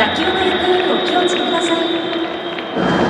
打球の行方にお気をつけください。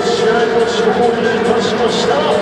試合を終了いたしました。